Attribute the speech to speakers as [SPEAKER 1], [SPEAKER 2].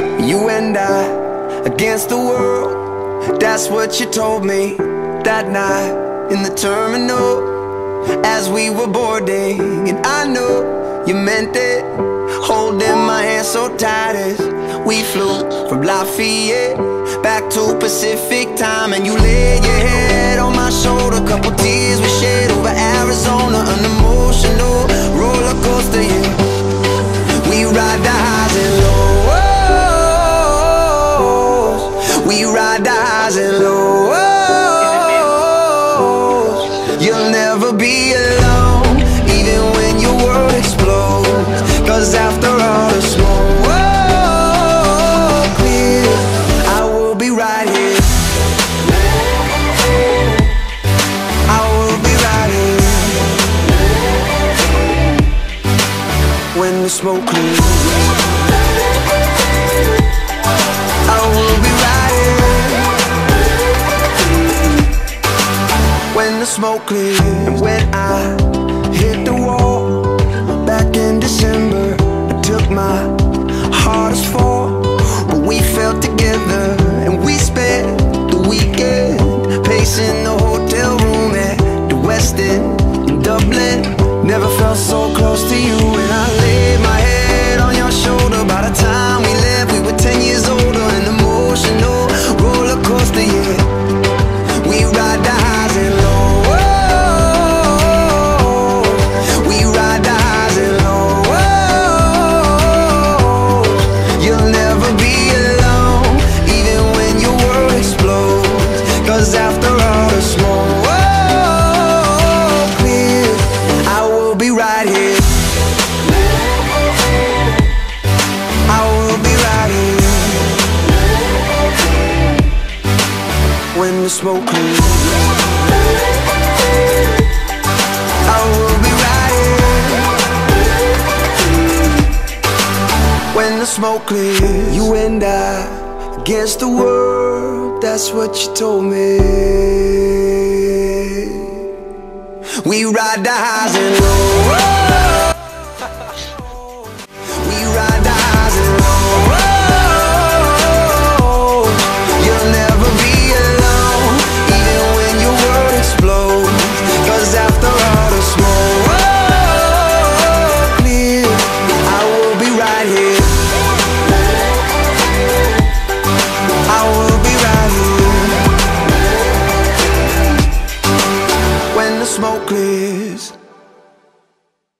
[SPEAKER 1] You and I against the world. That's what you told me that night in the terminal as we were boarding. And I know you meant it, holding my hand so tight as we flew from Lafayette back to Pacific time. And you laid your head The smoke clears, I will be here. When the smoke clears, when I hit the wall back in December, I took my hardest fall, but we fell together and we spent the weekend pacing the hotel room at the West End in Dublin. Never felt so close to you, The smoke. When the smoke clears, you and I against the world. That's what you told me. We ride the highs and lows. quickly.